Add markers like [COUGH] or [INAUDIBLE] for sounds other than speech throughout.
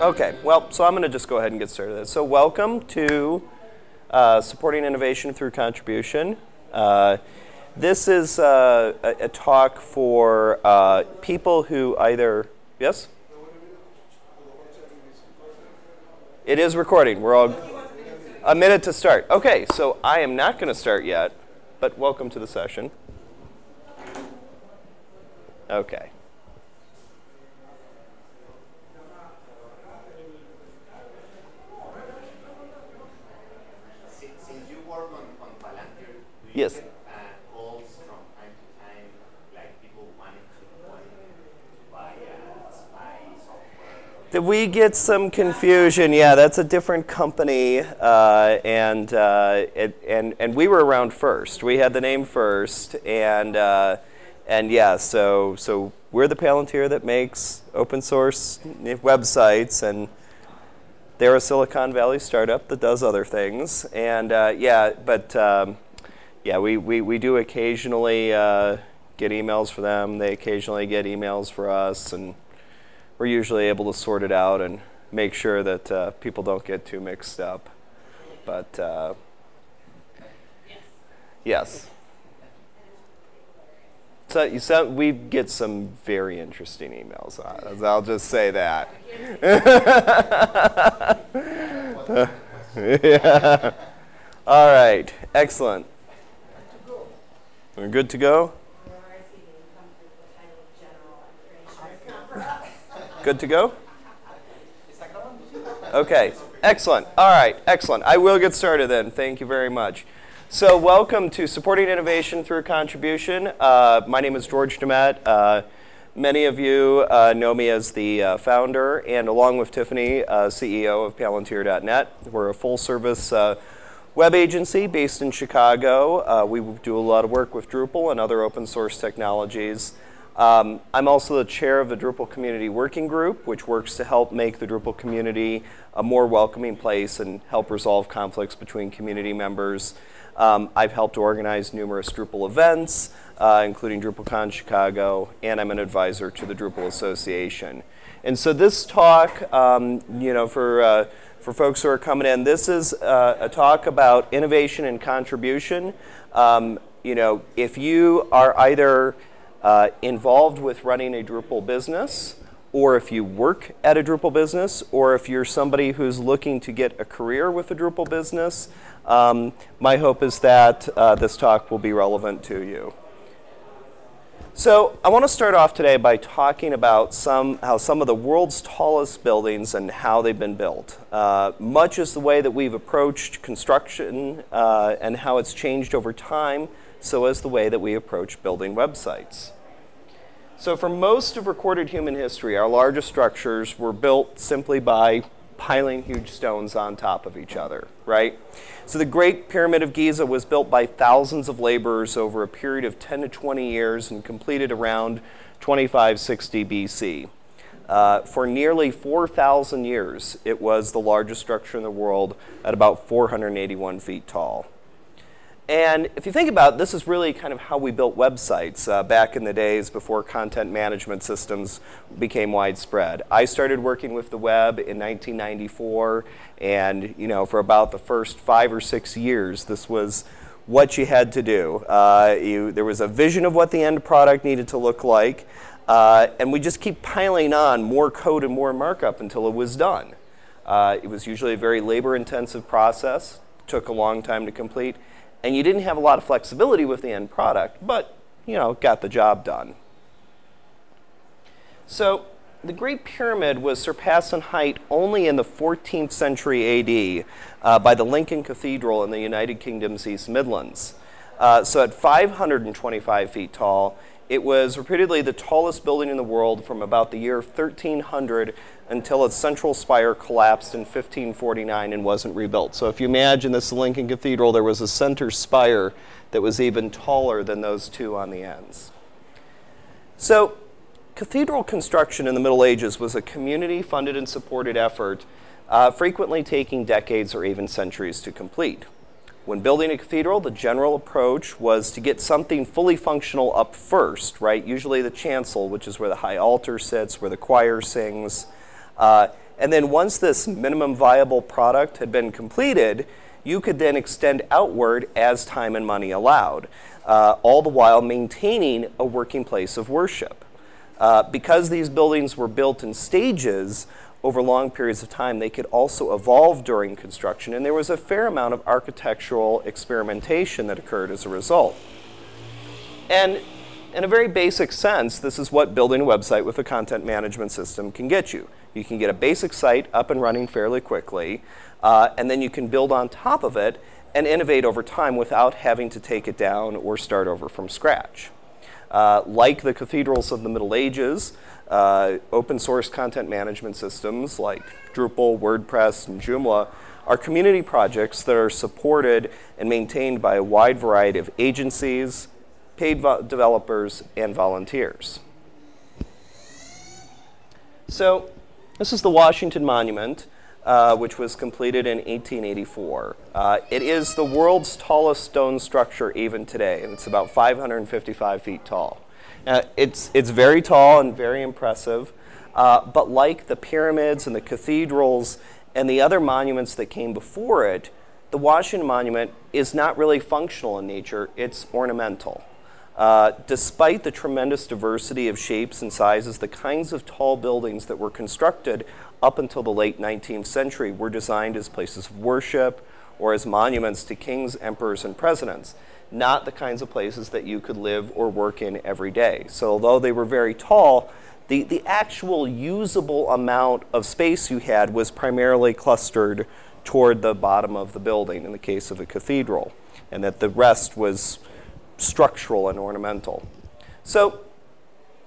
Okay, well, so I'm going to just go ahead and get started. So, welcome to uh, Supporting Innovation Through Contribution. Uh, this is uh, a, a, talk for uh, people who either, yes? It is recording. We're all a minute to start. Okay, so I am not going to start yet, but welcome to the session. Okay. Yes. We get some confusion? Yeah, that's a different company, uh, and, uh, it, and and we were around first. We had the name first, and uh, and yeah, so so we're the Palantir that makes open source websites, and they're a Silicon Valley startup that does other things, and uh, yeah, but. Um, yeah, we, we, we do occasionally uh, get emails for them. They occasionally get emails for us, and we're usually able to sort it out and make sure that uh, people don't get too mixed up. But uh, yes. So you said we get some very interesting emails. I'll just say that. [LAUGHS] [LAUGHS] yeah. All right. Excellent. We're good to go? Good to go? Okay, excellent. All right, excellent. I will get started then. Thank you very much. So, welcome to Supporting Innovation Through Contribution. Uh, my name is George Demet. Uh, many of you uh, know me as the uh, founder, and along with Tiffany, uh, CEO of Palantir.net. We're a full service uh, web agency based in Chicago. Uh, we do a lot of work with Drupal and other open source technologies. Um, I'm also the chair of the Drupal Community Working Group, which works to help make the Drupal community a more welcoming place and help resolve conflicts between community members. Um, I've helped organize numerous Drupal events, uh, including DrupalCon Chicago, and I'm an advisor to the Drupal Association. And so this talk, um, you know, for uh, for folks who are coming in. This is uh, a talk about innovation and contribution. Um, you know, if you are either uh, involved with running a Drupal business, or if you work at a Drupal business, or if you're somebody who's looking to get a career with a Drupal business, um, my hope is that uh, this talk will be relevant to you. So I want to start off today by talking about some, how some of the world's tallest buildings and how they've been built. Uh, much is the way that we've approached construction uh, and how it's changed over time, so is the way that we approach building websites. So for most of recorded human history, our largest structures were built simply by piling huge stones on top of each other, right? So the Great Pyramid of Giza was built by thousands of laborers over a period of 10 to 20 years and completed around 2560 BC. Uh, for nearly 4,000 years, it was the largest structure in the world at about 481 feet tall. And if you think about it, this is really kind of how we built websites uh, back in the days before content management systems became widespread. I started working with the web in 1994, and you know, for about the first five or six years, this was what you had to do. Uh, you, there was a vision of what the end product needed to look like, uh, and we just keep piling on more code and more markup until it was done. Uh, it was usually a very labor-intensive process, took a long time to complete, and you didn't have a lot of flexibility with the end product, but you know, got the job done. So the Great Pyramid was surpassed in height only in the 14th century AD uh, by the Lincoln Cathedral in the United Kingdom's East Midlands. Uh, so at 525 feet tall, it was repeatedly the tallest building in the world from about the year 1300 until its central spire collapsed in 1549 and wasn't rebuilt. So if you imagine this Lincoln Cathedral, there was a center spire that was even taller than those two on the ends. So cathedral construction in the Middle Ages was a community funded and supported effort, uh, frequently taking decades or even centuries to complete. When building a cathedral, the general approach was to get something fully functional up first, right? Usually the chancel, which is where the high altar sits, where the choir sings. Uh, And then once this minimum viable product had been completed, you could then extend outward as time and money allowed, uh, all the while maintaining a working place of worship. Uh, because these buildings were built in stages over long periods of time, they could also evolve during construction, and there was a fair amount of architectural experimentation that occurred as a result. And in a very basic sense, this is what building a website with a content management system can get you. You can get a basic site up and running fairly quickly, uh, and then you can build on top of it and innovate over time without having to take it down or start over from scratch. Uh, like the cathedrals of the Middle Ages, uh, open source content management systems like Drupal, WordPress, and Joomla are community projects that are supported and maintained by a wide variety of agencies, paid developers, and volunteers. So this is the Washington Monument, uh, which was completed in 1884. Uh, it is the world's tallest stone structure even today, and it's about 555 feet tall. It's, it's very tall and very impressive, uh, but like the pyramids and the cathedrals and the other monuments that came before it, the Washington Monument is not really functional in nature, it's ornamental. Uh, despite the tremendous diversity of shapes and sizes, the kinds of tall buildings that were constructed up until the late 19th century were designed as places of worship or as monuments to kings, emperors, and presidents, not the kinds of places that you could live or work in every day. So although they were very tall, the, the actual usable amount of space you had was primarily clustered toward the bottom of the building in the case of a cathedral, and that the rest was structural and ornamental. So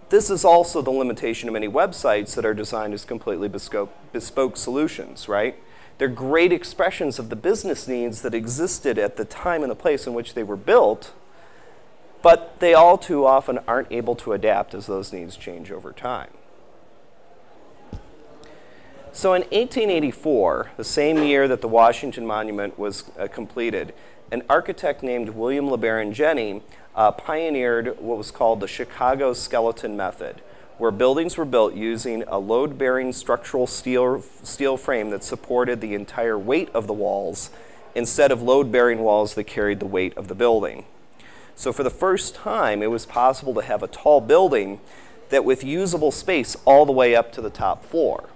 this is also the limitation of many websites that are designed as completely bespoke, bespoke solutions, right? They're great expressions of the business needs that existed at the time and the place in which they were built, but they all too often aren't able to adapt as those needs change over time. So in 1884, the same year that the Washington Monument was uh, completed, an architect named William LeBaron Jenney uh, pioneered what was called the Chicago skeleton method, where buildings were built using a load-bearing structural steel, steel frame that supported the entire weight of the walls instead of load-bearing walls that carried the weight of the building. So for the first time, it was possible to have a tall building that with usable space all the way up to the top floor.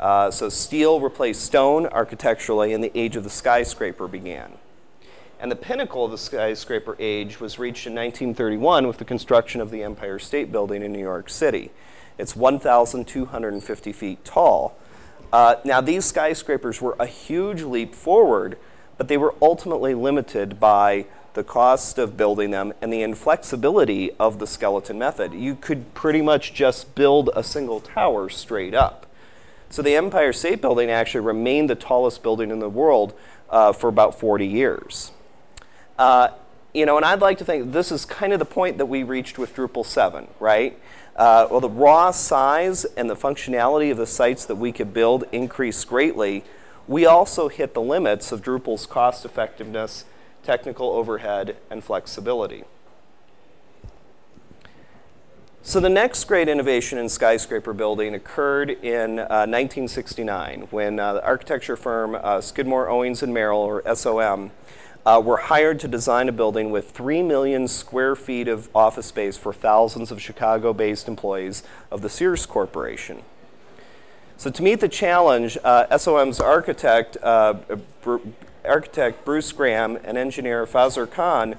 Uh, so steel replaced stone architecturally and the age of the skyscraper began. And the pinnacle of the skyscraper age was reached in 1931 with the construction of the Empire State Building in New York City. It's 1,250 feet tall. Uh, now, these skyscrapers were a huge leap forward, but they were ultimately limited by the cost of building them and the inflexibility of the skeleton method. You could pretty much just build a single tower straight up. So the Empire State Building actually remained the tallest building in the world uh, for about 40 years. Uh, you know, and I'd like to think this is kind of the point that we reached with Drupal 7, right? Uh, well, the raw size and the functionality of the sites that we could build increased greatly. We also hit the limits of Drupal's cost effectiveness, technical overhead, and flexibility. So the next great innovation in skyscraper building occurred in uh, 1969 when uh, the architecture firm uh, Skidmore, Owings and Merrill, or SOM, uh, were hired to design a building with 3 million square feet of office space for thousands of Chicago based employees of the Sears Corporation. So, to meet the challenge, uh, SOM's architect, uh, architect Bruce Graham and engineer Fazlur Khan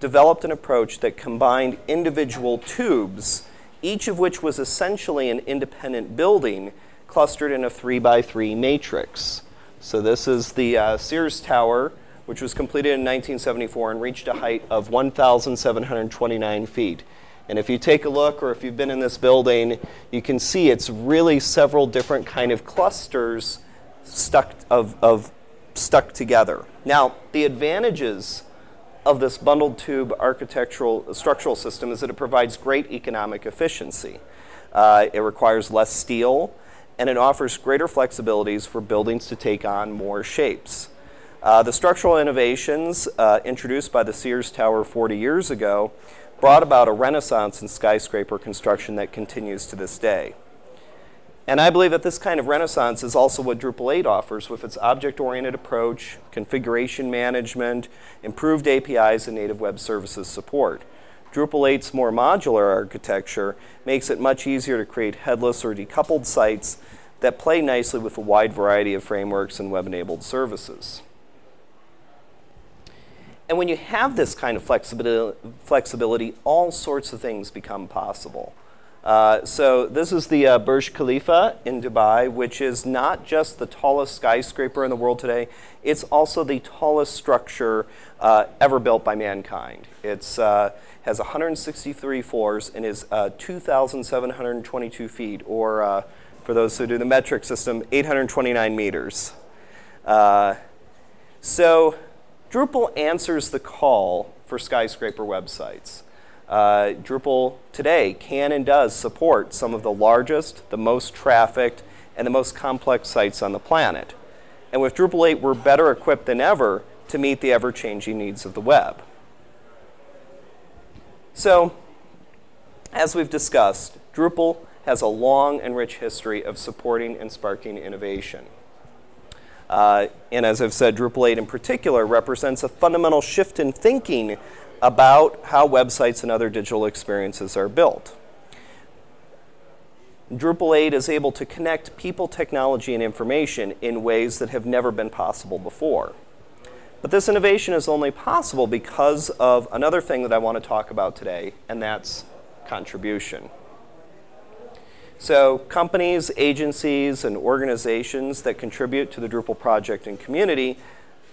developed an approach that combined individual tubes, each of which was essentially an independent building clustered in a three by three matrix. So, this is the uh, Sears Tower which was completed in 1974 and reached a height of 1,729 feet. And if you take a look or if you've been in this building, you can see it's really several different kind of clusters stuck of, of stuck together. Now, the advantages of this bundled tube architectural structural system is that it provides great economic efficiency. Uh, it requires less steel, and it offers greater flexibilities for buildings to take on more shapes. Uh, the structural innovations uh, introduced by the Sears Tower 40 years ago brought about a renaissance in skyscraper construction that continues to this day. And I believe that this kind of renaissance is also what Drupal 8 offers with its object-oriented approach, configuration management, improved APIs, and native web services support. Drupal 8's more modular architecture makes it much easier to create headless or decoupled sites that play nicely with a wide variety of frameworks and web-enabled services. And when you have this kind of flexibility, flexibility all sorts of things become possible. Uh, so this is the uh, Burj Khalifa in Dubai, which is not just the tallest skyscraper in the world today, it's also the tallest structure uh, ever built by mankind. It uh, has 163 floors and is uh, 2,722 feet, or uh, for those who do the metric system, 829 meters. so Drupal answers the call for skyscraper websites. Uh, Drupal today can and does support some of the largest, the most trafficked, and the most complex sites on the planet. And with Drupal 8, we're better equipped than ever to meet the ever-changing needs of the web. So, as we've discussed, Drupal has a long and rich history of supporting and sparking innovation. Uh, and as I've said, Drupal 8 in particular represents a fundamental shift in thinking about how websites and other digital experiences are built. Drupal 8 is able to connect people, technology, and information in ways that have never been possible before. But this innovation is only possible because of another thing that I want to talk about today, and that's contribution. So companies, agencies, and organizations that contribute to the Drupal project and community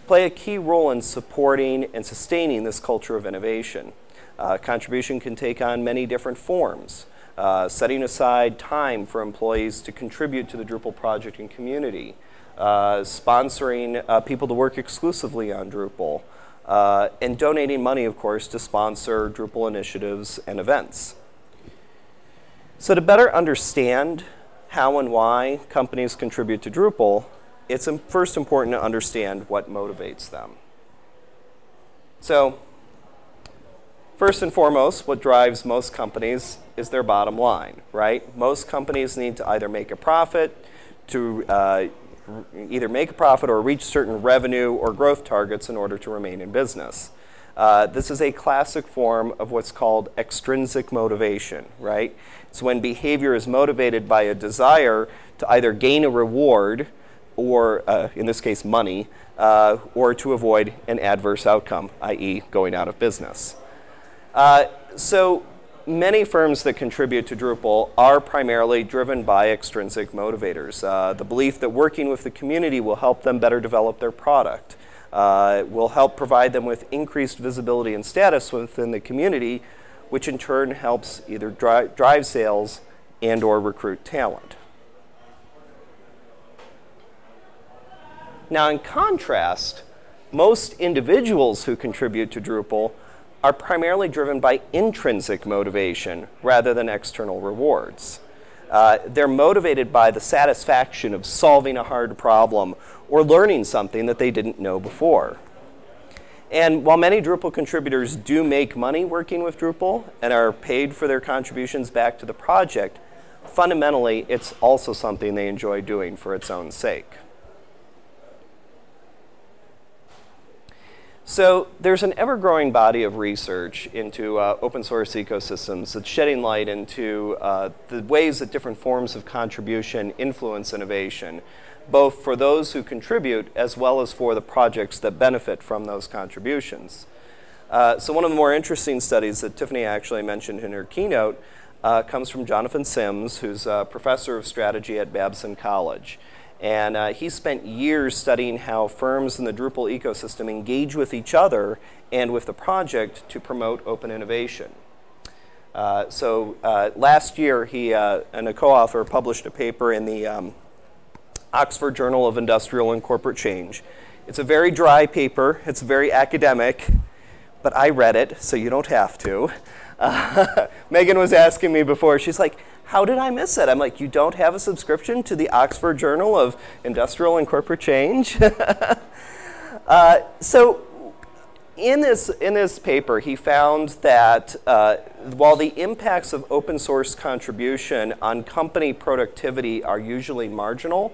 play a key role in supporting and sustaining this culture of innovation. Uh, contribution can take on many different forms. Uh, setting aside time for employees to contribute to the Drupal project and community, uh, sponsoring uh, people to work exclusively on Drupal, uh, and donating money, of course, to sponsor Drupal initiatives and events. So to better understand how and why companies contribute to Drupal, it's first important to understand what motivates them. So first and foremost, what drives most companies is their bottom line, right? Most companies need to either make a profit, to uh, either make a profit or reach certain revenue or growth targets in order to remain in business. Uh, this is a classic form of what's called extrinsic motivation, right? It's when behavior is motivated by a desire to either gain a reward or, uh, in this case, money, uh, or to avoid an adverse outcome, i.e., going out of business. Uh, so many firms that contribute to Drupal are primarily driven by extrinsic motivators. Uh, the belief that working with the community will help them better develop their product, uh, will help provide them with increased visibility and status within the community, which in turn helps either dri drive sales and or recruit talent. Now in contrast, most individuals who contribute to Drupal are primarily driven by intrinsic motivation rather than external rewards. Uh, they're motivated by the satisfaction of solving a hard problem or learning something that they didn't know before. And while many Drupal contributors do make money working with Drupal and are paid for their contributions back to the project, fundamentally it's also something they enjoy doing for its own sake. So there's an ever-growing body of research into uh, open source ecosystems that's shedding light into uh, the ways that different forms of contribution influence innovation, both for those who contribute as well as for the projects that benefit from those contributions. Uh, so one of the more interesting studies that Tiffany actually mentioned in her keynote uh, comes from Jonathan Sims, who's a professor of strategy at Babson College. And uh, he spent years studying how firms in the Drupal ecosystem engage with each other and with the project to promote open innovation. Uh, so uh, last year, he uh, and a co-author published a paper in the um, Oxford Journal of Industrial and Corporate Change. It's a very dry paper. It's very academic, but I read it, so you don't have to. [LAUGHS] Megan was asking me before, she's like, how did I miss it? I'm like, you don't have a subscription to the Oxford Journal of Industrial and Corporate Change? [LAUGHS] uh, so in this, in this paper, he found that uh, while the impacts of open source contribution on company productivity are usually marginal,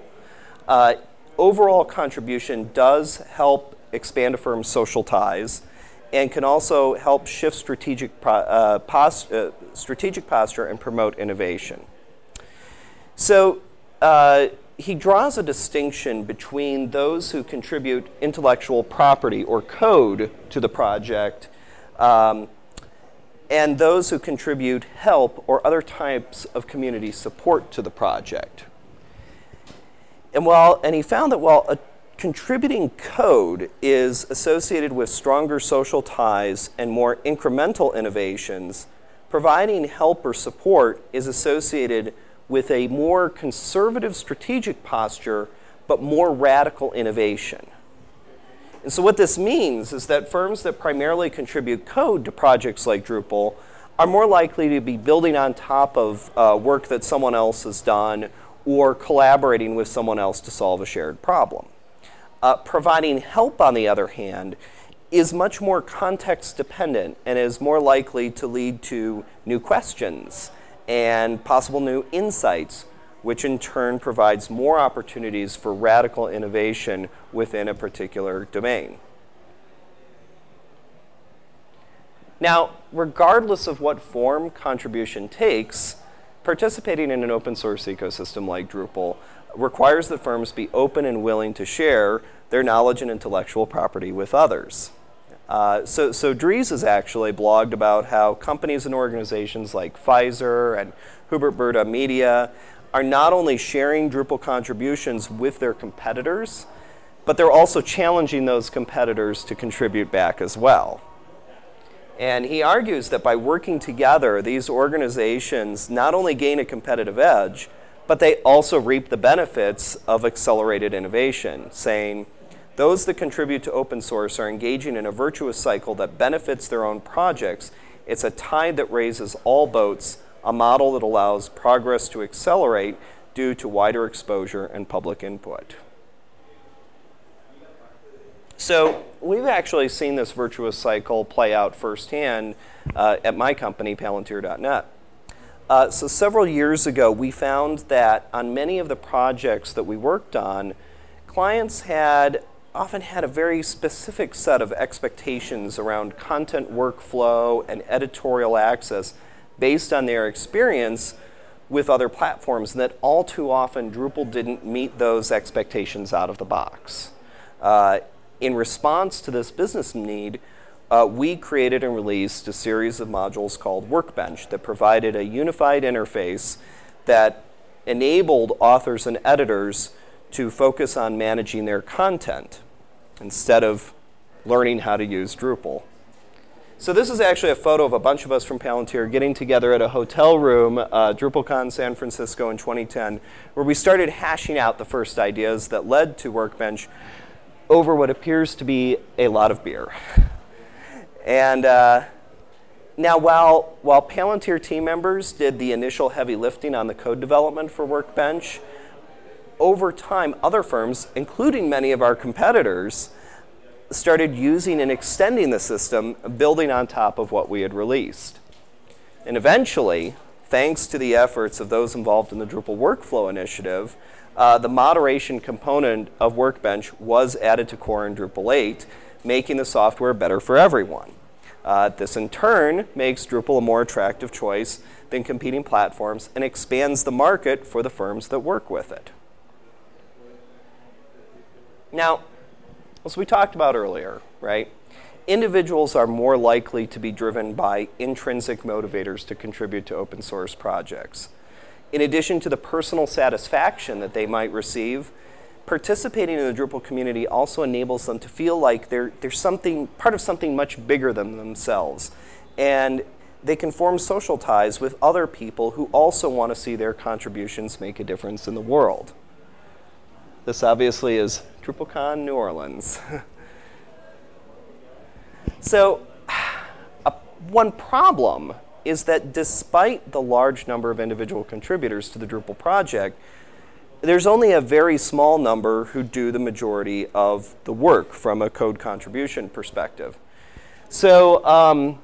uh, overall contribution does help expand a firm's social ties and can also help shift strategic, uh, uh, strategic posture and promote innovation. So uh, he draws a distinction between those who contribute intellectual property or code to the project um, and those who contribute help or other types of community support to the project. And while and he found that while contributing code is associated with stronger social ties and more incremental innovations, providing help or support is associated with a more conservative strategic posture, but more radical innovation. And so, what this means is that firms that primarily contribute code to projects like Drupal are more likely to be building on top of uh, work that someone else has done or collaborating with someone else to solve a shared problem. Uh, providing help, on the other hand, is much more context dependent and is more likely to lead to new questions and possible new insights, which in turn provides more opportunities for radical innovation within a particular domain. Now, regardless of what form contribution takes, participating in an open source ecosystem like Drupal requires that firms be open and willing to share their knowledge and intellectual property with others. Uh, so, so Dries has actually blogged about how companies and organizations like Pfizer and Hubert Burda Media are not only sharing Drupal contributions with their competitors, but they're also challenging those competitors to contribute back as well. And he argues that by working together, these organizations not only gain a competitive edge, but they also reap the benefits of accelerated innovation, saying, those that contribute to open source are engaging in a virtuous cycle that benefits their own projects. It's a tide that raises all boats, a model that allows progress to accelerate due to wider exposure and public input. So we've actually seen this virtuous cycle play out firsthand uh, at my company, Palantir.net. Uh, so several years ago, we found that on many of the projects that we worked on, clients had often had a very specific set of expectations around content workflow and editorial access based on their experience with other platforms, and that all too often Drupal didn't meet those expectations out of the box. Uh, in response to this business need, uh, we created and released a series of modules called Workbench that provided a unified interface that enabled authors and editors to focus on managing their content instead of learning how to use Drupal. So this is actually a photo of a bunch of us from Palantir getting together at a hotel room, uh, DrupalCon San Francisco in 2010, where we started hashing out the first ideas that led to Workbench over what appears to be a lot of beer. And uh, now, while, while Palantir team members did the initial heavy lifting on the code development for Workbench, over time, other firms, including many of our competitors, started using and extending the system, building on top of what we had released. And eventually, thanks to the efforts of those involved in the Drupal Workflow Initiative, uh, the moderation component of Workbench was added to core in Drupal 8, making the software better for everyone. Uh, this in turn makes Drupal a more attractive choice than competing platforms and expands the market for the firms that work with it. Now, as we talked about earlier, right, individuals are more likely to be driven by intrinsic motivators to contribute to open source projects. In addition to the personal satisfaction that they might receive, participating in the Drupal community also enables them to feel like they're, they're something, part of something much bigger than themselves. And they can form social ties with other people who also want to see their contributions make a difference in the world. This obviously is DrupalCon New Orleans. [LAUGHS] so, one problem is that despite the large number of individual contributors to the Drupal project, there's only a very small number who do the majority of the work from a code contribution perspective. So um,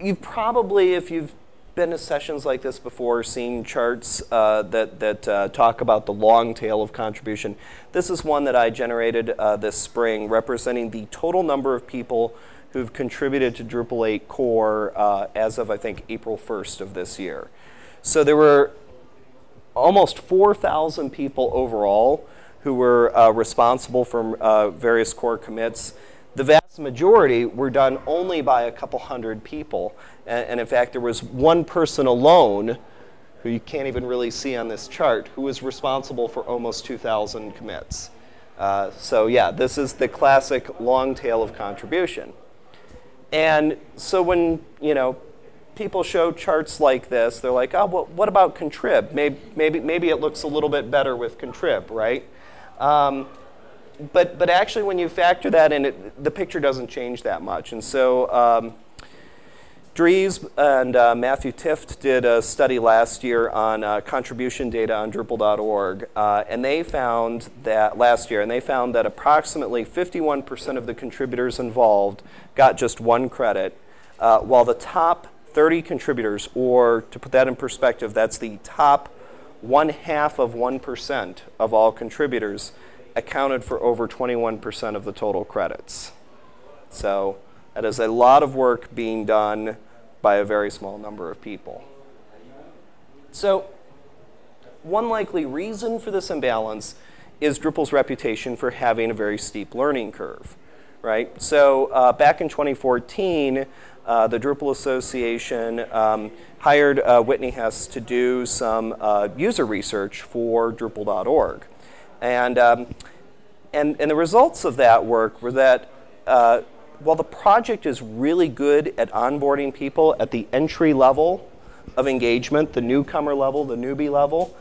you've probably, if you've been to sessions like this before, seen charts uh, that, that uh, talk about the long tail of contribution. This is one that I generated uh, this spring representing the total number of people who've contributed to Drupal 8 core uh, as of, I think, April 1st of this year. So there were almost 4,000 people overall who were uh, responsible for uh, various core commits. The vast majority were done only by a couple hundred people. And, and in fact, there was one person alone who you can't even really see on this chart, who was responsible for almost 2,000 commits. Uh, so yeah, this is the classic long tail of contribution. And so when, you know, people show charts like this, they're like, oh, well, what about contrib? Maybe, maybe, maybe it looks a little bit better with contrib, right? Um, but, but actually, when you factor that in, it, the picture doesn't change that much. And so um, Dries and uh, Matthew Tift did a study last year on uh, contribution data on Drupal.org, uh, and they found that last year, and they found that approximately 51% of the contributors involved got just one credit, uh, while the top 30 contributors, or to put that in perspective, that's the top one half of 1% of all contributors, accounted for over 21% of the total credits. So that is a lot of work being done by a very small number of people. So one likely reason for this imbalance is Drupal's reputation for having a very steep learning curve, right? So uh, back in 2014, uh, the Drupal Association um, hired uh, Whitney Hess to do some uh, user research for Drupal.org. And, um, and, and the results of that work were that uh, while the project is really good at onboarding people at the entry level of engagement, the newcomer level, the newbie level,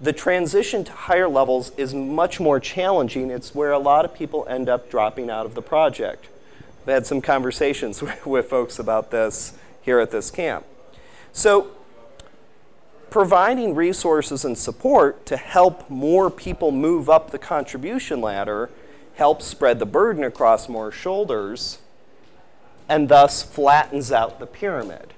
the transition to higher levels is much more challenging. It's where a lot of people end up dropping out of the project. I've had some conversations [LAUGHS] with folks about this here at this camp. So providing resources and support to help more people move up the contribution ladder helps spread the burden across more shoulders and thus flattens out the pyramid.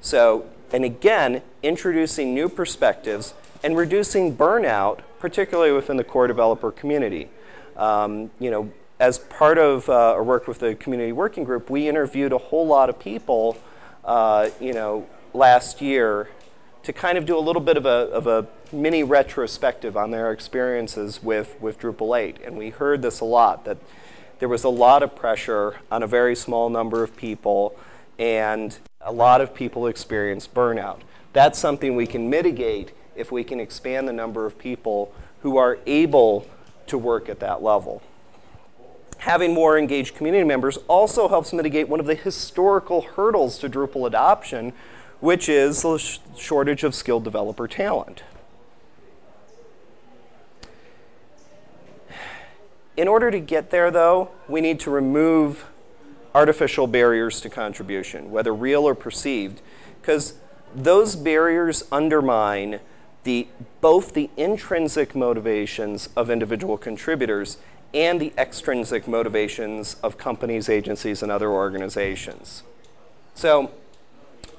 So, and again, introducing new perspectives and reducing burnout, particularly within the core developer community. Um, you know, as part of uh, our work with the community working group, we interviewed a whole lot of people, uh, you know, last year to kind of do a little bit of a, of a mini retrospective on their experiences with, with Drupal 8. And we heard this a lot, that there was a lot of pressure on a very small number of people, and a lot of people experienced burnout. That's something we can mitigate if we can expand the number of people who are able to work at that level. Having more engaged community members also helps mitigate one of the historical hurdles to Drupal adoption, which is the sh shortage of skilled developer talent. In order to get there, though, we need to remove artificial barriers to contribution, whether real or perceived, because those barriers undermine the, both the intrinsic motivations of individual contributors and the extrinsic motivations of companies, agencies, and other organizations. So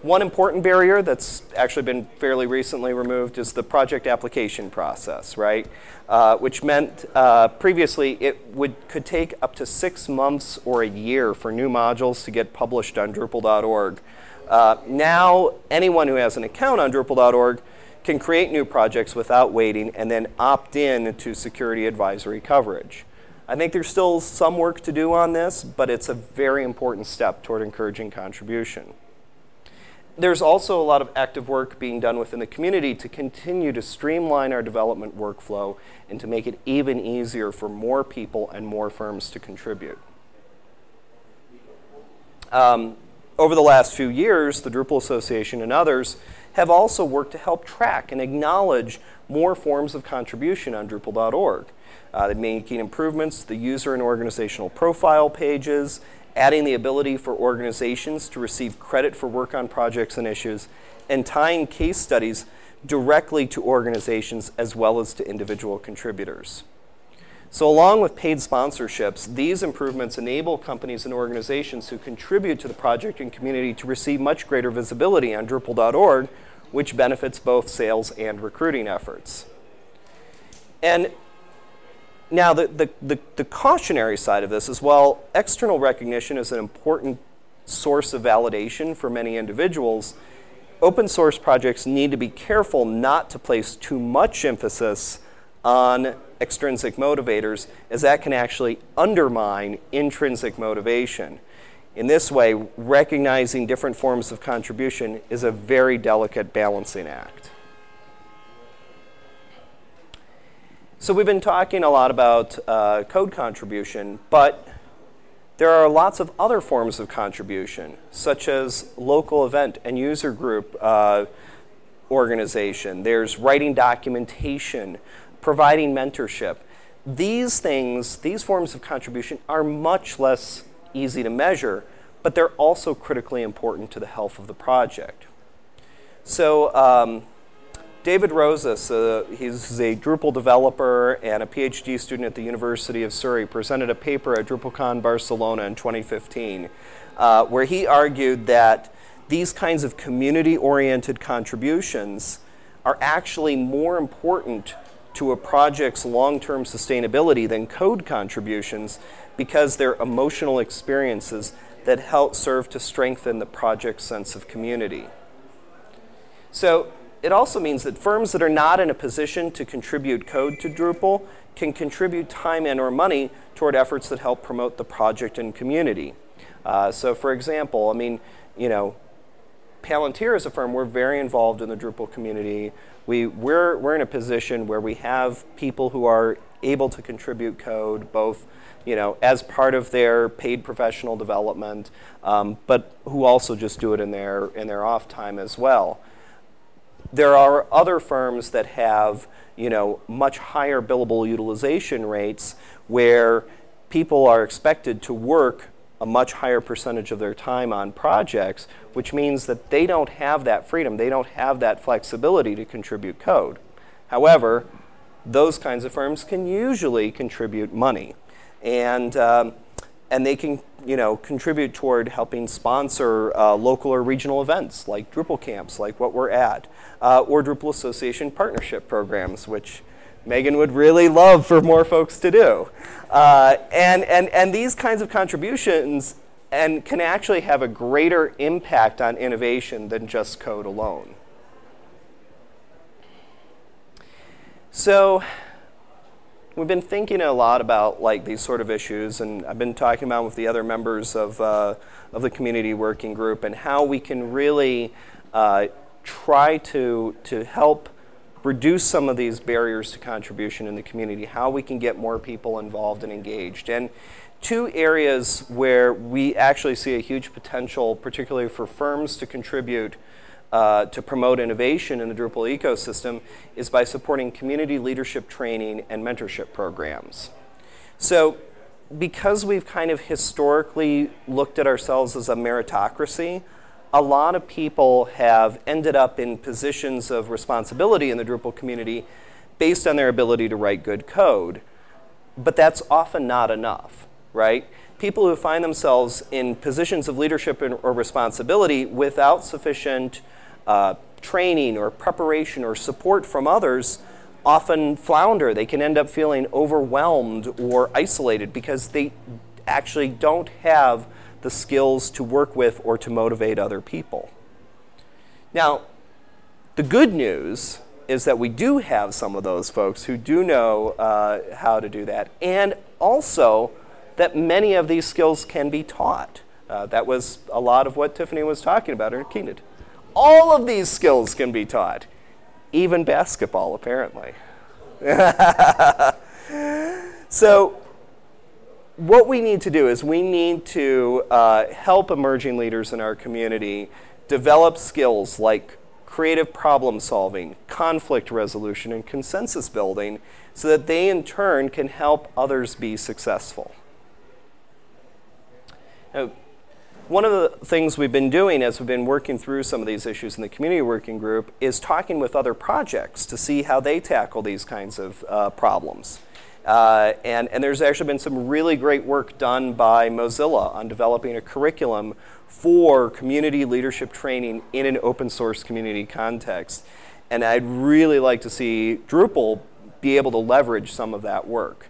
one important barrier that's actually been fairly recently removed is the project application process, right? Uh, which meant uh, previously it would, could take up to six months or a year for new modules to get published on Drupal.org. Uh, now, anyone who has an account on Drupal.org can create new projects without waiting and then opt in to security advisory coverage. I think there's still some work to do on this, but it's a very important step toward encouraging contribution. There's also a lot of active work being done within the community to continue to streamline our development workflow and to make it even easier for more people and more firms to contribute. Um, over the last few years, the Drupal Association and others have also worked to help track and acknowledge more forms of contribution on Drupal.org. Uh, making improvements the user and organizational profile pages adding the ability for organizations to receive credit for work on projects and issues, and tying case studies directly to organizations as well as to individual contributors. So along with paid sponsorships, these improvements enable companies and organizations who contribute to the project and community to receive much greater visibility on Drupal.org, which benefits both sales and recruiting efforts. And now the, the, the, the cautionary side of this is while external recognition is an important source of validation for many individuals, open source projects need to be careful not to place too much emphasis on extrinsic motivators, as that can actually undermine intrinsic motivation. In this way, recognizing different forms of contribution is a very delicate balancing act. So we've been talking a lot about uh, code contribution, but there are lots of other forms of contribution, such as local event and user group uh, organization. There's writing documentation, providing mentorship. These things, these forms of contribution are much less easy to measure, but they're also critically important to the health of the project. So um, David Rozas, uh, he's a Drupal developer and a PhD student at the University of Surrey, presented a paper at DrupalCon Barcelona in 2015, uh, where he argued that these kinds of community-oriented contributions are actually more important to a project's long-term sustainability than code contributions because they're emotional experiences that help serve to strengthen the project's sense of community. So it also means that firms that are not in a position to contribute code to Drupal can contribute time and or money toward efforts that help promote the project and community. Uh, so for example, I mean, you know, Palantir as a firm, we're very involved in the Drupal community. We, we're, we're in a position where we have people who are able to contribute code, both you know, as part of their paid professional development, um, but who also just do it in their, in their off time as well. There are other firms that have you know, much higher billable utilization rates where people are expected to work a much higher percentage of their time on projects, which means that they don't have that freedom, they don't have that flexibility to contribute code. However, those kinds of firms can usually contribute money. And, um, and they can you know, contribute toward helping sponsor uh, local or regional events like Drupal camps, like what we're at, uh, or Drupal Association partnership programs, which Megan would really love for more folks to do. Uh, and, and, and these kinds of contributions and can actually have a greater impact on innovation than just code alone. So we've been thinking a lot about like these sort of issues, and I've been talking about with the other members of, uh, of the community working group and how we can really uh, try to, to help reduce some of these barriers to contribution in the community, how we can get more people involved and engaged. And two areas where we actually see a huge potential, particularly for firms to contribute uh, to promote innovation in the Drupal ecosystem, is by supporting community leadership training and mentorship programs. So because we've kind of historically looked at ourselves as a meritocracy, a lot of people have ended up in positions of responsibility in the Drupal community based on their ability to write good code. But that's often not enough, right? People who find themselves in positions of leadership or responsibility without sufficient uh, training or preparation or support from others often flounder. They can end up feeling overwhelmed or isolated because they actually don't have the skills to work with or to motivate other people. Now, the good news is that we do have some of those folks who do know uh, how to do that, and also that many of these skills can be taught. Uh, that was a lot of what Tiffany was talking about in Keynote. All of these skills can be taught, even basketball, apparently. [LAUGHS] so what we need to do is we need to uh, help emerging leaders in our community develop skills like creative problem solving, conflict resolution, and consensus building so that they in turn can help others be successful. Now, one of the things we've been doing as we've been working through some of these issues in the community working group is talking with other projects to see how they tackle these kinds of uh, problems. Uh, and, and there's actually been some really great work done by Mozilla on developing a curriculum for community leadership training in an open source community context. And I'd really like to see Drupal be able to leverage some of that work.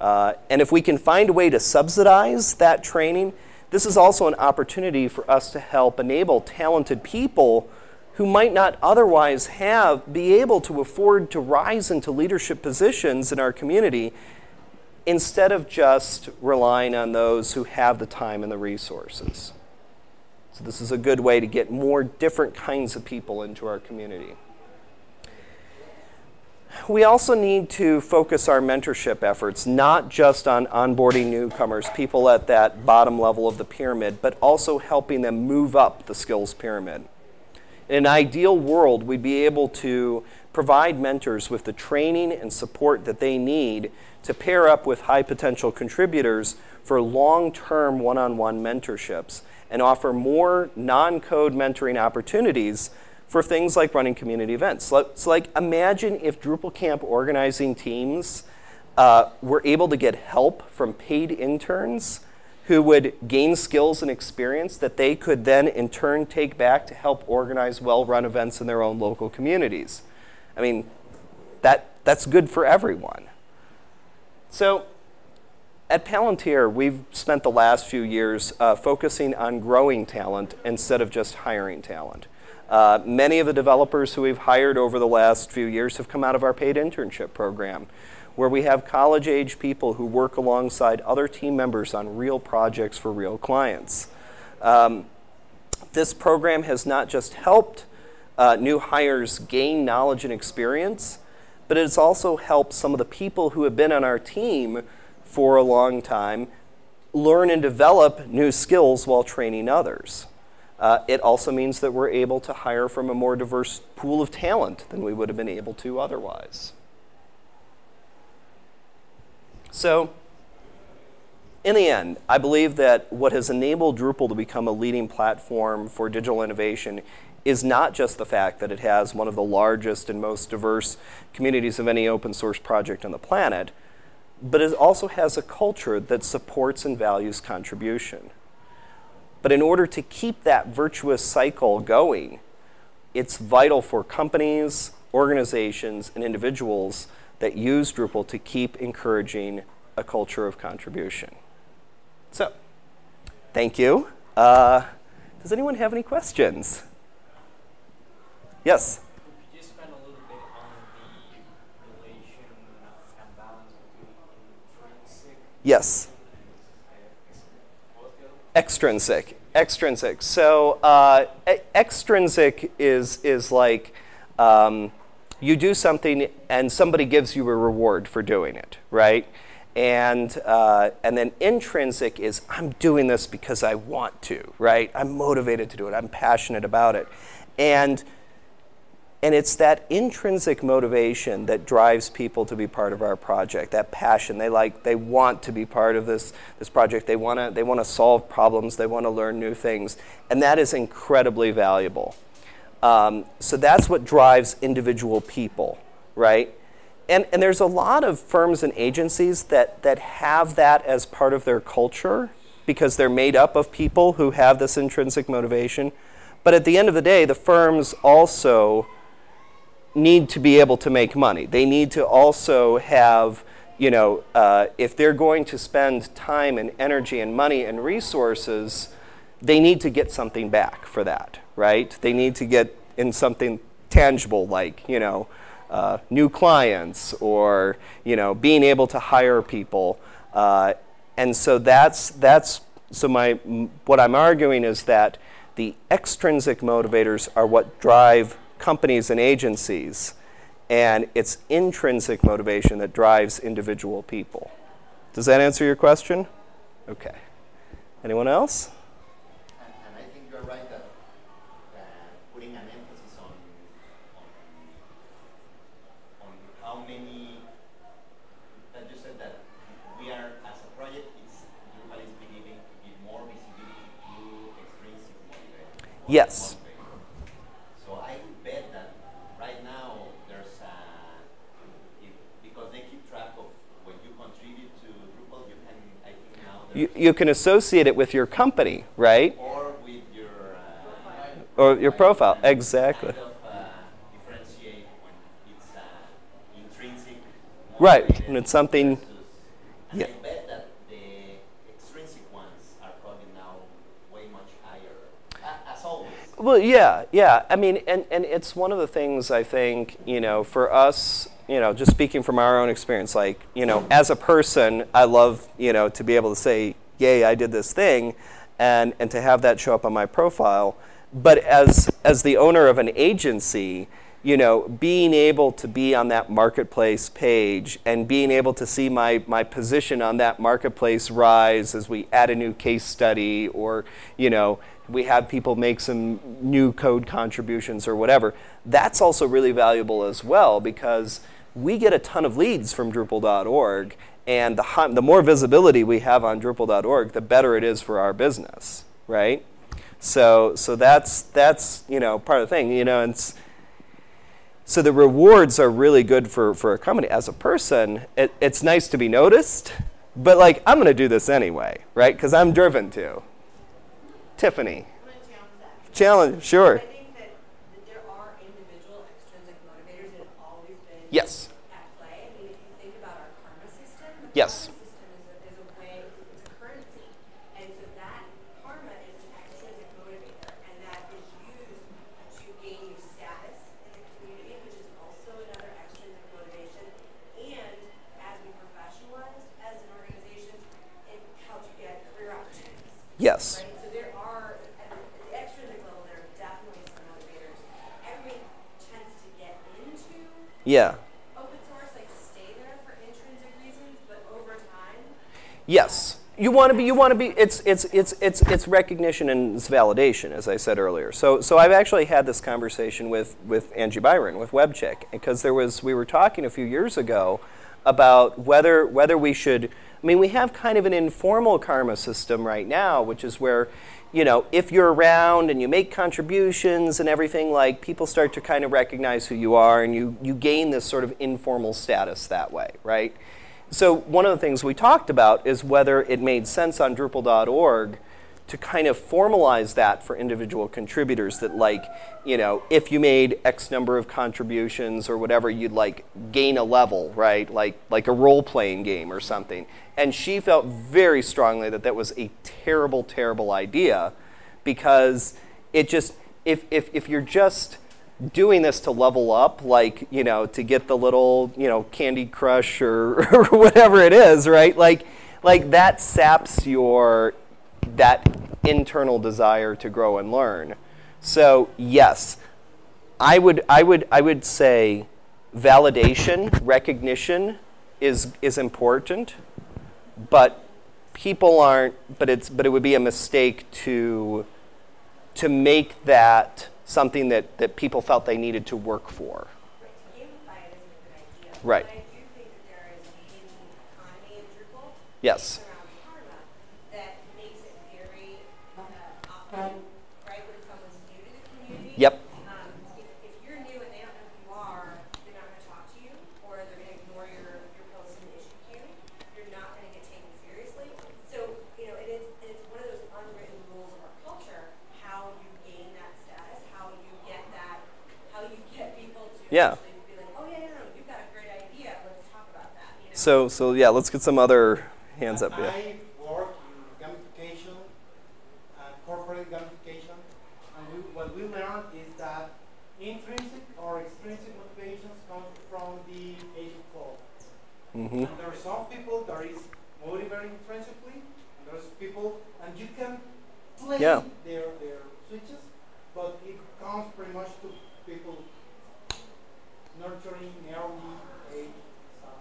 Uh, and if we can find a way to subsidize that training, this is also an opportunity for us to help enable talented people who might not otherwise have be able to afford to rise into leadership positions in our community instead of just relying on those who have the time and the resources. So this is a good way to get more different kinds of people into our community. We also need to focus our mentorship efforts not just on onboarding newcomers, people at that bottom level of the pyramid, but also helping them move up the skills pyramid. In an ideal world, we'd be able to provide mentors with the training and support that they need to pair up with high potential contributors for long term one on one mentorships and offer more non code mentoring opportunities for things like running community events. So, like imagine if Drupal Camp organizing teams uh, were able to get help from paid interns who would gain skills and experience that they could then in turn take back to help organize well-run events in their own local communities. I mean, that, that's good for everyone. So at Palantir, we've spent the last few years uh, focusing on growing talent instead of just hiring talent. Uh, many of the developers who we've hired over the last few years have come out of our paid internship program where we have college age people who work alongside other team members on real projects for real clients. Um, this program has not just helped uh, new hires gain knowledge and experience, but it's also helped some of the people who have been on our team for a long time learn and develop new skills while training others. Uh, it also means that we're able to hire from a more diverse pool of talent than we would have been able to otherwise. So, in the end, I believe that what has enabled Drupal to become a leading platform for digital innovation is not just the fact that it has one of the largest and most diverse communities of any open source project on the planet, but it also has a culture that supports and values contribution. But in order to keep that virtuous cycle going, it's vital for companies, organizations, and individuals that use Drupal to keep encouraging a culture of contribution. So, thank you. Uh, does anyone have any questions? Yes? Yes. Extrinsic. Extrinsic. So uh, extrinsic is is like um, you do something and somebody gives you a reward for doing it, right? And, uh, and then intrinsic is I'm doing this because I want to, right? I'm motivated to do it. I'm passionate about it. And, and it's that intrinsic motivation that drives people to be part of our project, that passion. They, like, they want to be part of this, this project. They want to they wanna solve problems. They want to learn new things. And that is incredibly valuable. Um, so that's what drives individual people, right? And, and there's a lot of firms and agencies that, that have that as part of their culture because they're made up of people who have this intrinsic motivation. But at the end of the day, the firms also need to be able to make money. They need to also have, you know, uh, if they're going to spend time and energy and money and resources, they need to get something back for that, right? They need to get in something tangible like, you know, uh, new clients or, you know, being able to hire people. Uh, and so that's, that's, so my, what I'm arguing is that the extrinsic motivators are what drive companies and agencies, and it's intrinsic motivation that drives individual people. Does that answer your question? Okay. Anyone else? And and I think you're right that uh putting an emphasis on on on how many that you said that we are as a project it's your buddy's beginning to give more visibility to extrinsic motivation yes. So I bet that right now there's a, if, because they keep track of when you you, you can associate it with your company, right? Or with your uh, Or your profile. Exactly. kind of uh, differentiate when it's uh, intrinsic. Right. And it's something. Yeah. I bet that the extrinsic ones are probably now way much higher, a- as always. Well, yeah, yeah. I mean, and, and it's one of the things I think, you know, for us, you know, just speaking from our own experience, like, you know, as a person, I love, you know, to be able to say, yay, I did this thing, and, and to have that show up on my profile. But as, as the owner of an agency, you know, being able to be on that marketplace page and being able to see my, my position on that marketplace rise as we add a new case study or, you know, we have people make some new code contributions or whatever, that's also really valuable as well because we get a ton of leads from Drupal.org and the, the more visibility we have on Drupal.org, the better it is for our business, right? So, so that's, that's, you know, part of the thing, you know, and it's, so the rewards are really good for, for a company. As a person, it, it's nice to be noticed, but like I'm going to do this anyway, right? Because I'm driven to. Tiffany, I'm going to challenge that. challenge, sure. I think that, that there are individual extrinsic motivators that have always been Yes. at play. I mean, if you think about our karma system, the Yes. karma Yeah. open source, like to stay there for intrinsic reasons, but over time, Yes. You want to be. You want to be. It's it's it's it's it's recognition and it's validation, as I said earlier. So so I've actually had this conversation with with Angie Byron with webchick because there was we were talking a few years ago about whether whether we should. I mean, we have kind of an informal karma system right now, which is where, you know, if you're around and you make contributions and everything, like people start to kind of recognize who you are, and you you gain this sort of informal status that way, right? So one of the things we talked about is whether it made sense on Drupal.org to kind of formalize that for individual contributors that like, you know, if you made X number of contributions or whatever, you'd like gain a level, right? Like like a role-playing game or something. And she felt very strongly that that was a terrible, terrible idea because it just if if, if you're just doing this to level up, like, you know, to get the little, you know, Candy Crush or, [LAUGHS] or whatever it is, right? Like, like that saps your, that internal desire to grow and learn. So, yes, I would, I would, I would say validation, recognition is, is important, but people aren't, but it's, but it would be a mistake to, to make that something that, that people felt they needed to work for. right, to gamify it isn't a good idea. Right. But I do think that there is a hidden economy in Drupal. Yes. based Around karma, that makes it very, uh, opt-in, right, when someone's new to the community. Yep. Um, if, if you're new and they don't know who you are, they're not gonna talk to you, or they're gonna ignore your, your post in the issue queue. You're not gonna get taken seriously. So, you know, it is, it's one of those unwritten rules of our culture, how you gain that status, how you get that, how you [LAUGHS] get people to Yeah. be like, oh yeah, no, no, you've got a great idea, let's talk about that, you know? So, so yeah, let's get some other hands up. Yeah. I work in gamification and corporate gamification, and we, what we learned is that intrinsic or extrinsic motivations come from the agent flow. hmm And there are some people that is motivated intrinsically, and there's people, and you can play Yeah. their their switches, but it comes pretty much to people nurturing early age stuff.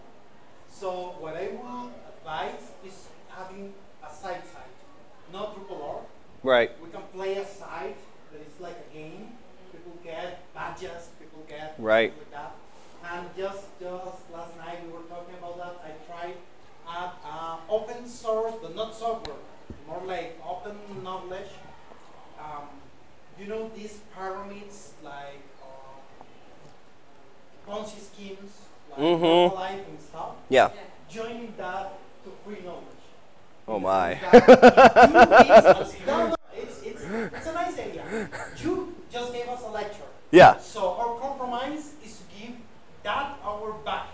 So what I will advise is having a side site, not Drupal.org. Right. We can play a site that is like a game. People get badges, people get Right. stuff like that. And just just last night we were talking about that. I tried at uh, open source, but not software, more like open knowledge. Um, you know these pyramids like uh, Ponzi schemes, like Mhm. Herbalife and stuff. Yeah. Yeah. Joining that to free knowledge. Oh my. That you no, no, it's, it's, it's a nice idea. You just gave us a lecture. Yeah. So our compromise is to give that hour back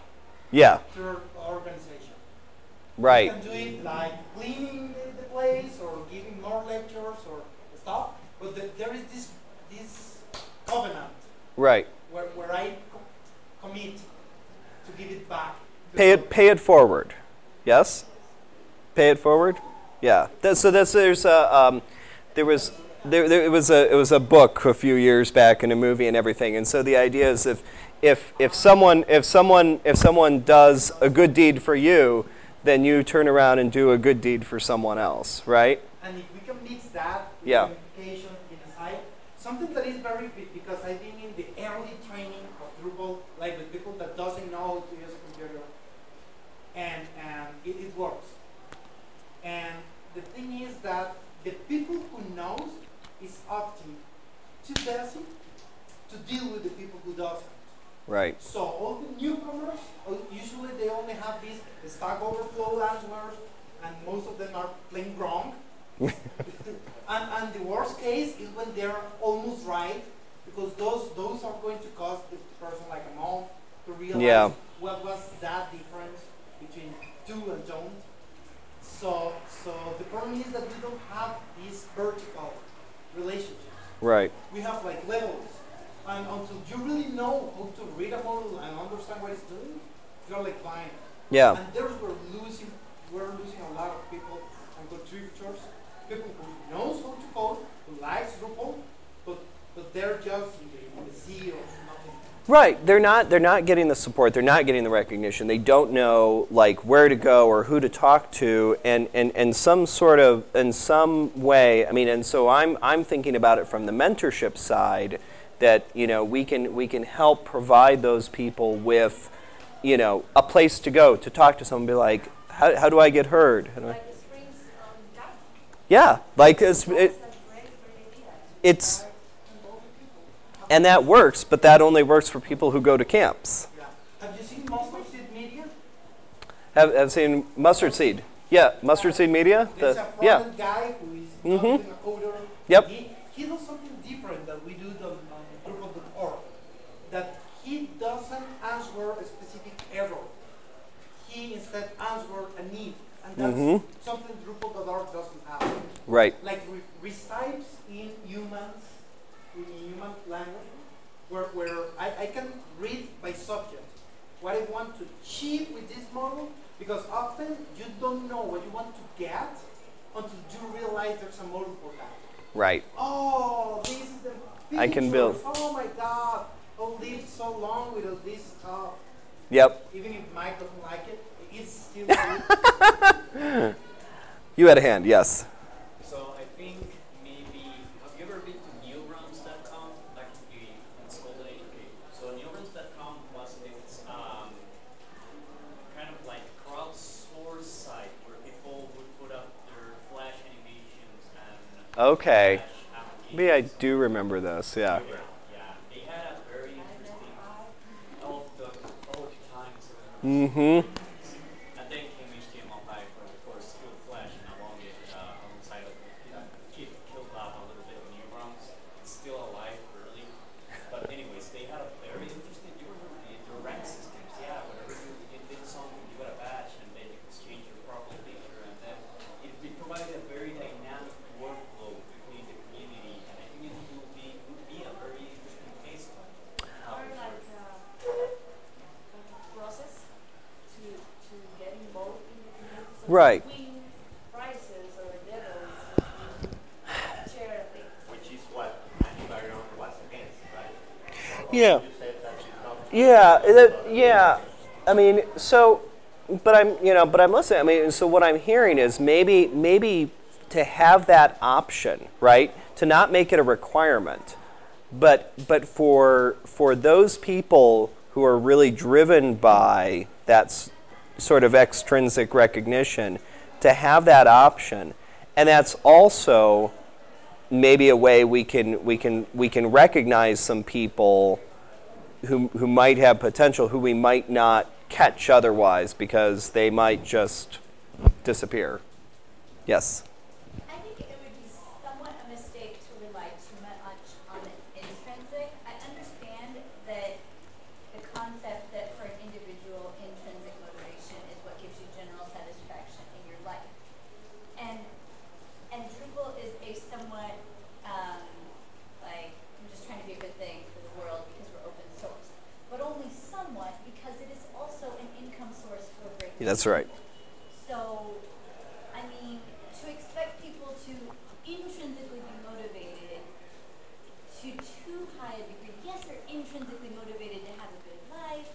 Yeah. to our organization. Right. We can do it like cleaning the, the place or giving more lectures or stuff. But the, there is this this covenant Right. where, where I co- commit to give it back. Pay it. Pay it forward. Yes. Pay it forward. Yeah. That, so that's there's a um, there was there, there it was a it was a book a few years back and a movie and everything. And so the idea is if if if someone if someone if someone does a good deed for you, then you turn around and do a good deed for someone else. Right. And if we can mix that with Yeah. gamification inside, something that is very big because I've been in the early training of Drupal, like with people that doesn't know how to use a computer, and and it, it works. And the thing is that the people who knows is often too busy to deal with the people who doesn't. Right. So all the newcomers, uh, usually they only have these Stack Overflow answers, and most of them are plain wrong. [LAUGHS] and, and the worst case is when they're almost right, because those those are going to cost the person like a month to realize Yeah. what was that difference between do and don't. So so the problem is that we don't have these vertical relationships Right. we have like levels. And until you really know how to read a model and understand what it's doing, you're like fine. Yeah. And there's we're losing we're losing a lot of people and contributors, people who knows how to code, who likes Drupal, but but they're just in the, in the sea of nothing. Right. They're not they're not getting the support, they're not getting the recognition. They don't know like where to go or who to talk to and and, and some sort of in some way, I mean, and so I'm I'm thinking about it from the mentorship side that, you know, we can we can help provide those people with, you know, a place to go to talk to someone be like, how, how do I get heard? Do I- Like the Springs um, yeah, like it's, it, a great, great idea. it's and that works, but that only works for people who go to camps. Yeah. Have you seen Mustard Seed Media? Have, have seen mustard seed? Yeah, mustard seed media. There's The- a yeah, guy who is Mhm. not a coder. Yep. He, he does something different that we do on, on Drupal.org. That he doesn't answer a specific error. He instead answers a need. And that's Mhm. something Drupal.org doesn't have. right. Like re- recipes in humans, in human language, where, where I, I can read by subject what I want to achieve with this model, because often you don't know what you want to get until you realize there's a model for that. Right. Oh, this is the I can build. Oh my God, I've lived so long with all this stuff. Yep. Even if Mike doesn't like it, it's still [LAUGHS] good. You had a hand. Yes. Okay. Maybe I do remember this. Yeah. Yeah, they had a very interesting all of the all of the times. Mm-hmm. And then came HTML5 for of course still Flash and along it uh, alongside of it. It killed off a little bit of Newgrounds. It's still alive early. But anyways, they had a very interesting you remember the, the rank systems, yeah, whatever you, you did something, you got a badge and then you exchange your profile picture and then it, it provided a very dynamic workflow between the community and I think it would be would be a very interesting case study. how Or it like, works. uh, like a process to, to get involved in the community. So Right. Win prizes or medals, you share things. Which is what Antivirus was against, [SIGHS] right? Yeah. You said that it's not. Yeah. That, yeah. I mean, so, but I'm, you know, but I'm listening. I mean, so what I'm hearing is maybe, maybe to have that option, right? To not make it a requirement, but but for for those people who are really driven by that s- sort of extrinsic recognition, to have that option, and that's also maybe a way we can we can we can recognize some people who, who might have potential who we might not catch otherwise because they might just disappear. Yes. I think it would be somewhat a mistake to rely too much on the intrinsic. I understand that the concept that for an individual, intrinsic motivation is what gives you general satisfaction in your life. And, and Drupal is a somewhat, um, like, I'm just trying to be a good thing for the world because we're open source. But only somewhat because it is also an income source for a great many That's right. So, I mean, to expect people to intrinsically be motivated to too high a degree, yes, they're intrinsically motivated to have a good life,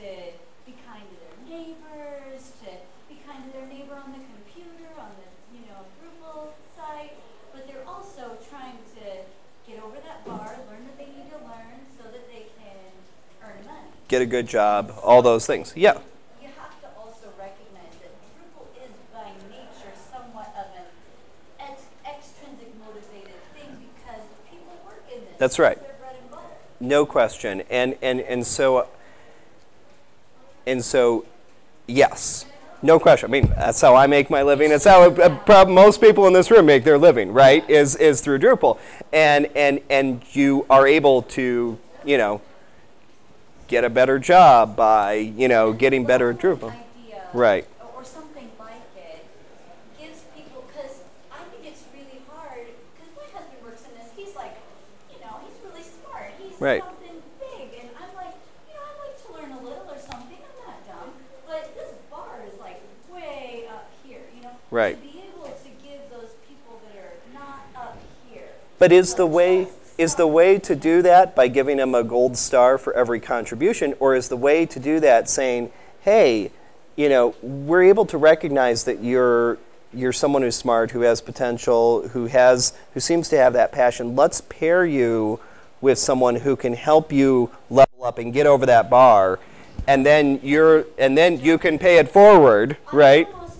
to be kind to their neighbors, to be kind to their neighbor on the computer, on the, you know, Drupal site, but they're also trying to get over that bar, learn what they need to learn so that they can earn money Get a good job, all those things. Yeah. you have to also recognize that Drupal is by nature somewhat of an ex- extrinsic motivated thing because people work in this. That's right. It's their bread and butter. No question. And and and so and so yes. No question. I mean, that's how I make my living. That's how uh, most people in this room make their living, right? Is is through Drupal. And and and you are able to, you know, get a better job by, you know, getting better at Drupal. Right. Or, or something like it gives people, because I think it's really hard, because my husband works in this, he's like, you know, he's really smart. He's Right. something big. And I'm like, you know, I'd like to learn a little or something. I'm not dumb. But this bar is like way up here, you know? Right. To be able to give those people that are not up here. But is the way is the way to do that by giving them a gold star for every contribution, or is the way to do that saying, "Hey, you know, we're able to recognize that you're you're someone who's smart, who has potential, who has who seems to have that passion. Let's pair you with someone who can help you level up and get over that bar, and then you're and then you can pay it forward, I right? almost-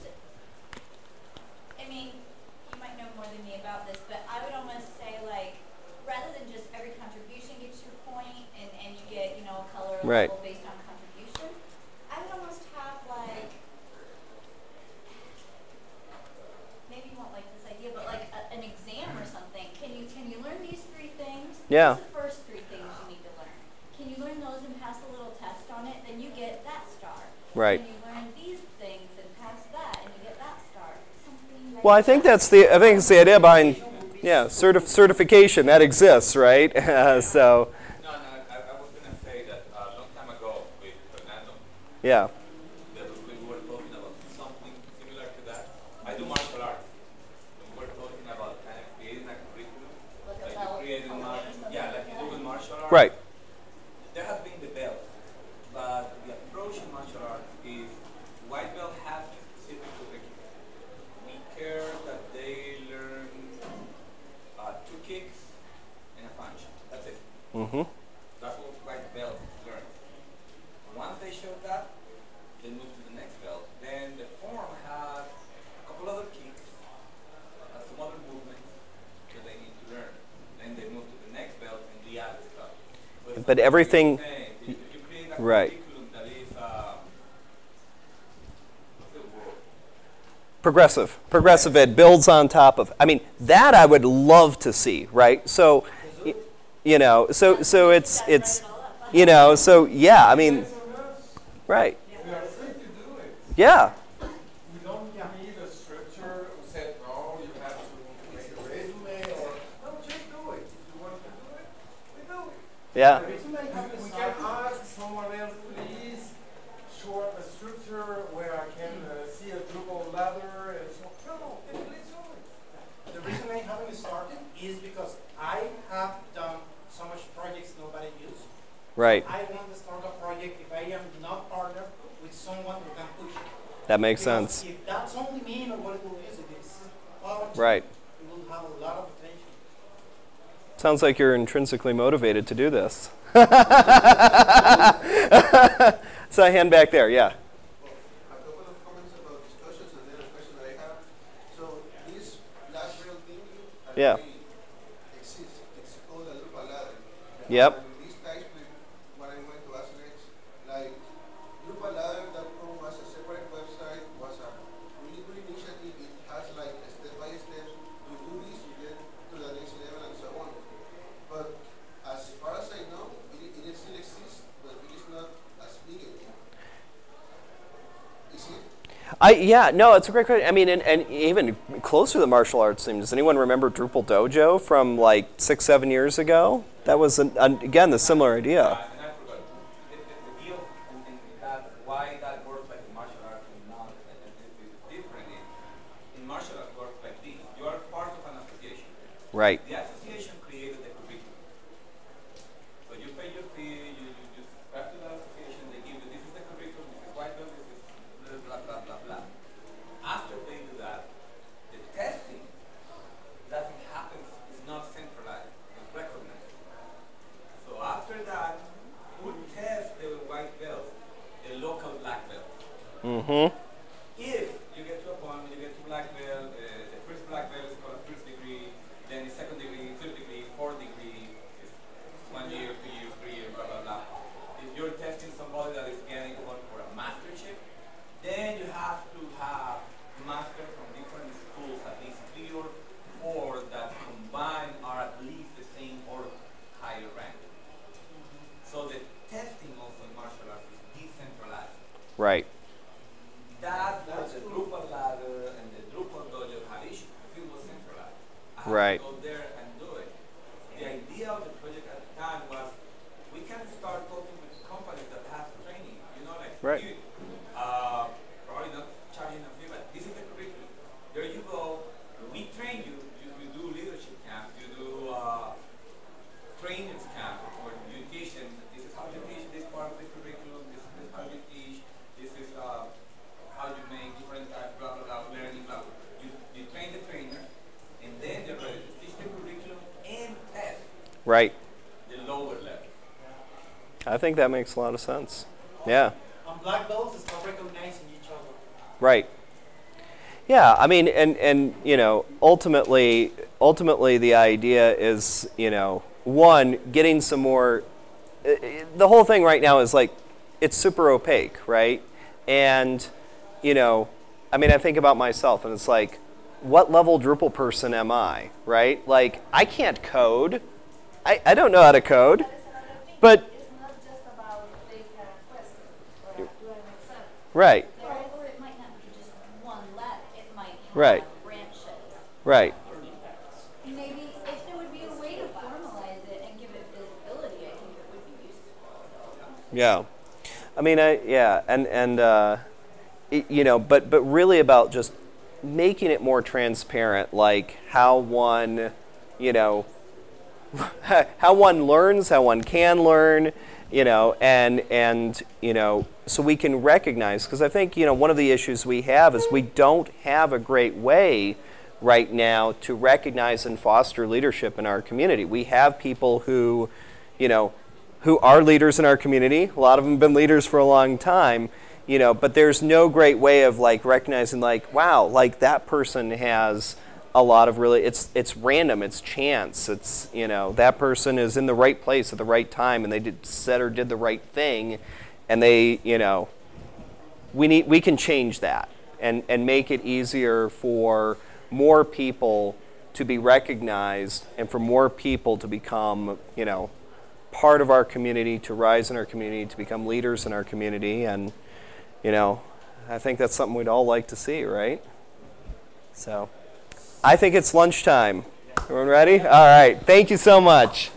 I mean, you might know more than me about this, but I would almost say like, rather than just every contribution gets you a point and, and you get, you know, a color Right. level based on contribution, I would almost have like, maybe you won't like this idea, but like a, an exam or something. Can you, can you learn these three things? Yeah. What's the first three things you need to learn? Can you learn those and pass a little test on it? Then you get that star. Right. Can you learn these things and pass that and you get that star? Something like Well, I think that's the I think it's the idea behind yeah certif- certification that exists, right? [LAUGHS] so. No, no, I, I was gonna say that uh, a long time ago with Fernando, yeah, We were talking about something similar to that we were talking about something similar to that. I do martial arts. And we were talking about kind of creating a curriculum. Like a Like belt you create in or mar- something yeah, like like you that. do with martial arts. right. There have been the belts, but the approach in martial arts is white belt has a specific curriculum. We care that they learn uh, two kicks and a punch. That's it. hmm That's what white belt learn. Once they show that, they move to the next belt. Then the form has a couple other kicks, uh, some other movements that they need to learn. Then they move to the next belt and the other stuff. So it's But everything- you're saying, You, you create a Right. curriculum that is, um, what's the word? Progressive, progressive ed builds on top of. I mean, that I would love to see, right? So, you know, so so it's it's, you know, so yeah. I mean, right? We are free to do it. Yeah, We don't need a structure who said, no, you have to make a resume or, no, just do it. If you want to do it, we do it. Yeah, The reason I have We can ask someone else, please, show a structure where I can uh, see a Drupal ladder and so, no, okay, please do it. The reason I haven't started is because I have done so much projects nobody used. right. I want to start a project if I am not partnered with someone who can push it. That makes Because sense. If that's only me, nobody will use it. It's Right. It will have a lot of potential. Sounds like you're intrinsically motivated to do this. [LAUGHS] so I hand back there. Yeah. A couple of comments about discussions and then a question that I have. So this last rail thing Yeah. already exists. It's called a Drupal ladder. Yep. And this ties with what I'm going to ask next. Like DrupalLadder.com was a separate website, was a really good initiative. It has like a I yeah no, it's a great question. I mean, and, and even closer to the martial arts theme. Does anyone remember Drupal Dojo from like six seven years ago? That was an, an, again the similar idea. Uh, and I forgot. The, the, the deal in, in that, why that works like in martial arts and not uh, uh, uh, different in, in martial arts works like this. You are part of an association. Right. The association created the curriculum. So you pay your fee, you, you, you subscribe to the association, they give you this is the curriculum, this is white belt, this is blah, blah, blah, blah, blah. After they do that, the testing doesn't happen, it's not centralized, it's recognized. So after that, who tests the white belt? The local black belt. Mm-hmm. If you get to a point when you get to black belt, uh, the first black belt is called first degree, then the second degree, third degree, fourth degree, is one year, two years, three years, blah, blah, blah. If you're testing somebody that is getting one for a mastership, then you have to have master from different schools, at least three or four that combined are at least the same or higher rank. So the testing also in martial arts is decentralized. Right. That's where the Drupal ladder and the Drupal dojo had issues. It was centralized. I had Right. to go there and do it. The idea of the project at the time was we can start talking with companies that have training. You know, like Right. you, uh, probably not charging a fee, but this is the curriculum. There you go. We train you. You, you do leadership camps. You do uh, trainings camp for education. This is how you teach this part of the curriculum. This is how you teach. This is uh, how you make different types blah blah blah learning blah. blah. You you train the trainer, and then you're ready to teach the curriculum and test Right. the lower level. I think that makes a lot of sense. Yeah. On black belts, it's not recognizing each other. Right. Yeah, I mean, and and you know, ultimately, ultimately, the idea is, you know, one, getting some more. uh, The whole thing right now is like, it's super opaque, right? And, you know, I mean, I think about myself, and it's like, what level Drupal person am I, right? Like, I can't code. I, I don't know how to code. That is another thing. But- It's not just about data question or do an exam. Right, There is, it might not be just one lab, it might have Right. branches. right. Maybe if there would be a way to formalize it and give it visibility, I think it would be useful. Yeah, I mean, I yeah, and and uh, it, you know, but but really about just making it more transparent, like how one, you know, [LAUGHS] how one learns, how one can learn, you know, and and you know, so we can recognize because I think you know one of the issues we have is we don't have a great way right now to recognize and foster leadership in our community. We have people who, you know, who are leaders in our community. A lot of them have been leaders for a long time, you know, but there's no great way of like recognizing like, wow, like that person has a lot of really it's it's random, it's chance. It's, you know, that person is in the right place at the right time and they did said or did the right thing and they, you know, we need we can change that and and make it easier for more people to be recognized and for more people to become, you know, part of our community, to rise in our community, to become leaders in our community. And, you know, I think that's something we'd all like to see, right? So, I think it's lunchtime. Everyone ready? All right. Thank you so much.